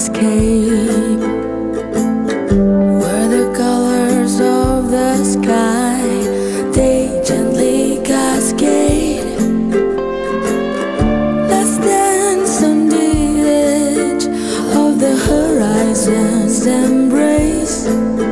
escape Were the colors of the sky. They gently cascade. Let's dance on the edge Of the horizon's embrace.